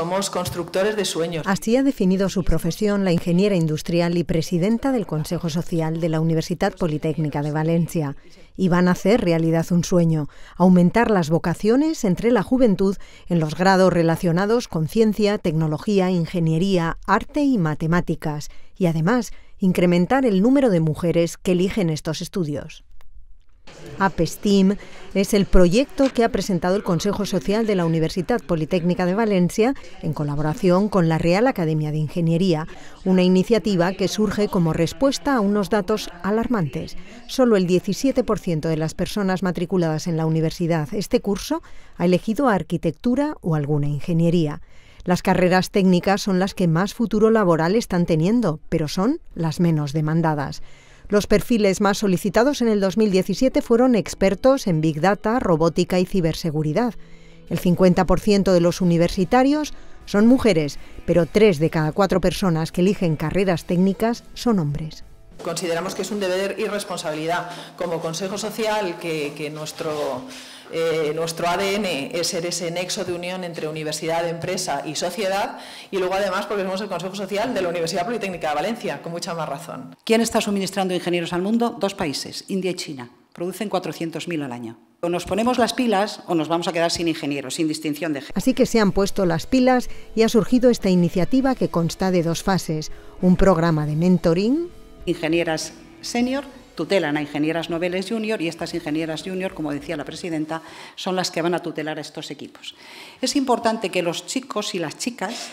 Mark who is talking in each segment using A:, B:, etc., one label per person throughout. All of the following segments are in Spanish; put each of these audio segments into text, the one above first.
A: somos constructores de sueños.
B: Así ha definido su profesión la ingeniera industrial y presidenta del Consejo Social de la Universidad Politécnica de Valencia. Y van a hacer realidad un sueño, aumentar las vocaciones entre la juventud en los grados relacionados con ciencia, tecnología, ingeniería, arte y matemáticas, y además incrementar el número de mujeres que eligen estos estudios. APSTEAM es el proyecto que ha presentado el Consejo Social de la Universidad Politécnica de Valencia en colaboración con la Real Academia de Ingeniería, una iniciativa que surge como respuesta a unos datos alarmantes. Solo el 17% de las personas matriculadas en la universidad este curso ha elegido arquitectura o alguna ingeniería. Las carreras técnicas son las que más futuro laboral están teniendo, pero son las menos demandadas. Los perfiles más solicitados en el 2017 fueron expertos en Big Data, robótica y ciberseguridad. El 50% de los universitarios son mujeres, pero tres de cada cuatro personas que eligen carreras técnicas son hombres.
A: Consideramos que es un deber y responsabilidad como Consejo Social que, nuestro, eh, nuestro ADN es ser ese nexo de unión entre universidad, empresa y sociedad y luego además porque somos el Consejo Social de la Universidad Politécnica de Valencia, con mucha más razón.
C: ¿Quién está suministrando ingenieros al mundo? Dos países, India y China. Producen 400.000 al año. O nos ponemos las pilas o nos vamos a quedar sin ingenieros, sin distinción de género.
B: Así que se han puesto las pilas y ha surgido esta iniciativa que consta de dos fases. Un programa de mentoring
C: ingenieras senior tutelan a ingenieras noveles junior y estas ingenieras junior, como decía la presidenta, son las que van a tutelar a estos equipos. Es importante que los chicos y las chicas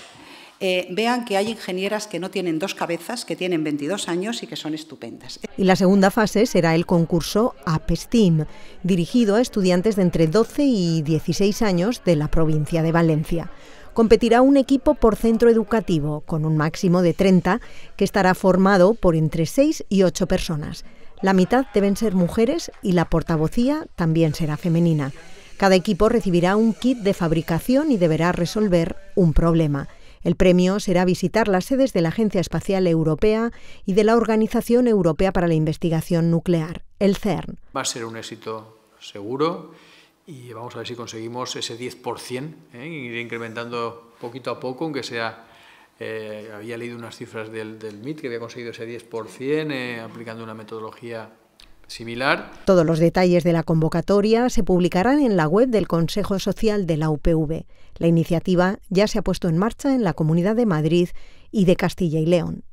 C: eh, vean que hay ingenieras que no tienen dos cabezas, que tienen 22 años y que son estupendas.
B: Y la segunda fase será el concurso APSTEAM, dirigido a estudiantes de entre 12 y 16 años de la provincia de Valencia competirá un equipo por centro educativo, con un máximo de 30, que estará formado por entre 6 y 8 personas. La mitad deben ser mujeres y la portavocía también será femenina. Cada equipo recibirá un kit de fabricación y deberá resolver un problema. El premio será visitar las sedes de la Agencia Espacial Europea y de la Organización Europea para la Investigación Nuclear, el CERN.
D: Va a ser un éxito seguro y vamos a ver si conseguimos ese 10%, ¿eh? ir incrementando poquito a poco, aunque sea, eh, había leído unas cifras del, MIT que había conseguido ese 10% eh, aplicando una metodología similar.
B: Todos los detalles de la convocatoria se publicarán en la web del Consejo Social de la UPV. La iniciativa ya se ha puesto en marcha en la Comunidad de Madrid y de Castilla y León.